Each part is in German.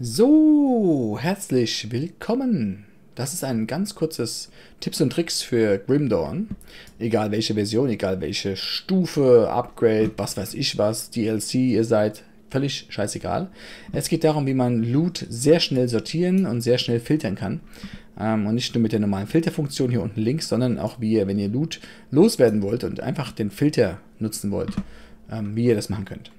So, herzlich willkommen. Das ist ein ganz kurzes Tipps und Tricks für Grim. Egal welche Version, egal welche Stufe, Upgrade, was weiß ich was, DLC ihr seid, völlig scheißegal. Es geht darum, wie man Loot sehr schnell sortieren und sehr schnell filtern kann. Ähm, und nicht nur mit der normalen Filterfunktion hier unten links, sondern auch wie ihr, wenn ihr Loot loswerden wollt und einfach den Filter nutzen wollt, ähm, wie ihr das machen könnt.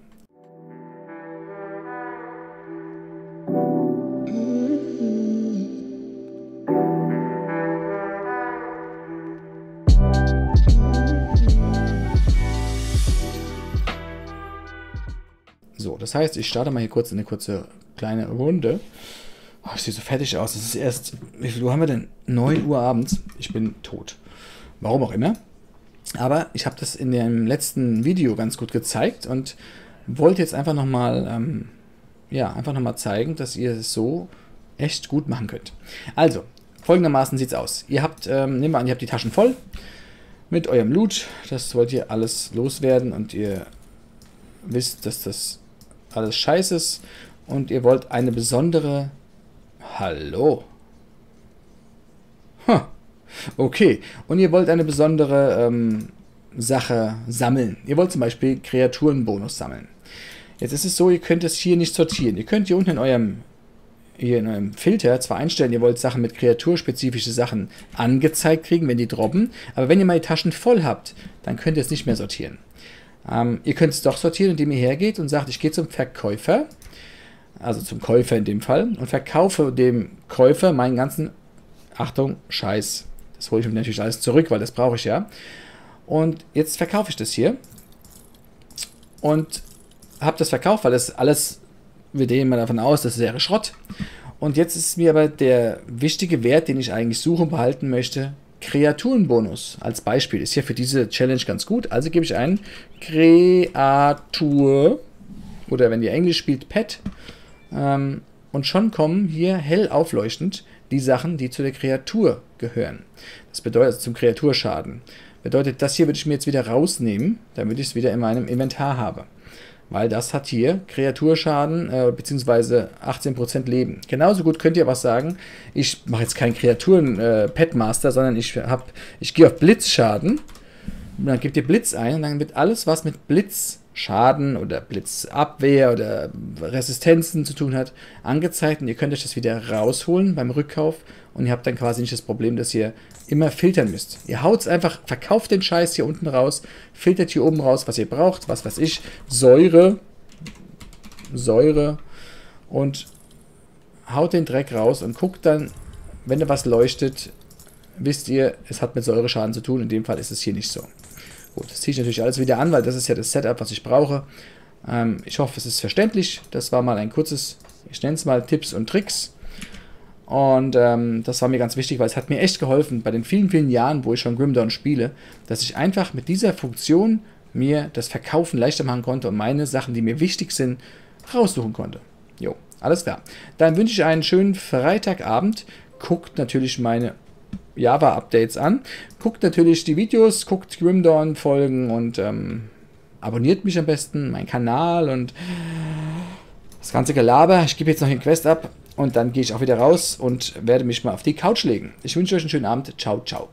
So, das heißt, ich starte mal hier kurz eine kurze kleine Runde. Oh, ich sehe so fertig aus. Es ist erst, wie viel Uhr haben wir denn? 9 Uhr abends. Ich bin tot. Warum auch immer. Aber ich habe das in dem letzten Video ganz gut gezeigt und wollte jetzt einfach nochmal, ähm, ja, einfach nochmal zeigen, dass ihr es so echt gut machen könnt. Also, folgendermaßen sieht es aus. Ihr habt, ähm, nehmen wir an, ihr habt die Taschen voll mit eurem Loot. Das wollt ihr alles loswerden und ihr wisst, dass das alles scheiße ist und ihr wollt eine besondere... Hallo? Huh. Okay, und ihr wollt eine besondere ähm, Sache sammeln. Ihr wollt zum Beispiel Kreaturenbonus sammeln. Jetzt ist es so, ihr könnt es hier nicht sortieren. Ihr könnt hier unten in eurem, hier in eurem Filter zwar einstellen, ihr wollt Sachen mit kreaturspezifische Sachen angezeigt kriegen, wenn die droppen, aber wenn ihr mal die Taschen voll habt, dann könnt ihr es nicht mehr sortieren. Ähm, ihr könnt es doch sortieren, indem ihr hergeht und sagt, ich gehe zum Verkäufer, also zum Käufer in dem Fall, und verkaufe dem Käufer meinen ganzen, Achtung, Scheiß. Das hole ich mir natürlich alles zurück, weil das brauche ich ja. Und jetzt verkaufe ich das hier und habe das verkauft, weil das alles, wir gehen mal davon aus, das wäre Schrott. Und jetzt ist mir aber der wichtige Wert, den ich eigentlich suche und behalten möchte, Kreaturenbonus als Beispiel ist hier für diese Challenge ganz gut. Also gebe ich ein Kreatur oder wenn ihr Englisch spielt, Pet. Ähm, und schon kommen hier hell aufleuchtend die Sachen, die zu der Kreatur gehören. Das bedeutet also zum Kreaturschaden. Bedeutet, das hier würde ich mir jetzt wieder rausnehmen, damit ich es wieder in meinem Inventar habe weil das hat hier Kreaturschaden äh, bzw. 18% Leben. Genauso gut könnt ihr was sagen, ich mache jetzt keinen Kreaturen-Petmaster, äh, sondern ich, ich gehe auf Blitzschaden und dann gebt ihr Blitz ein und dann wird alles, was mit Blitzschaden oder Blitzabwehr oder Resistenzen zu tun hat, angezeigt und ihr könnt euch das wieder rausholen beim Rückkauf und ihr habt dann quasi nicht das Problem, dass ihr immer filtern müsst. Ihr haut es einfach, verkauft den Scheiß hier unten raus, filtert hier oben raus, was ihr braucht, was weiß ich, Säure, Säure und haut den Dreck raus und guckt dann, wenn da was leuchtet, wisst ihr, es hat mit Säureschaden zu tun. In dem Fall ist es hier nicht so. Gut, das ziehe ich natürlich alles wieder an, weil das ist ja das Setup, was ich brauche. Ähm, ich hoffe, es ist verständlich. Das war mal ein kurzes, ich nenne es mal Tipps und Tricks. Und ähm, das war mir ganz wichtig, weil es hat mir echt geholfen bei den vielen, vielen Jahren, wo ich schon Grimdawn spiele, dass ich einfach mit dieser Funktion mir das Verkaufen leichter machen konnte und meine Sachen, die mir wichtig sind, raussuchen konnte. Jo, alles klar. Dann wünsche ich einen schönen Freitagabend. Guckt natürlich meine Java-Updates an. Guckt natürlich die Videos, guckt Grimdawn-Folgen und ähm, abonniert mich am besten, meinen Kanal und das ganze Gelaber. Ich gebe jetzt noch den Quest ab. Und dann gehe ich auch wieder raus und werde mich mal auf die Couch legen. Ich wünsche euch einen schönen Abend. Ciao, ciao.